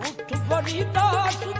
ਉੱਠ ਫਰੀਦਾ ਸੁੱਤਿਆ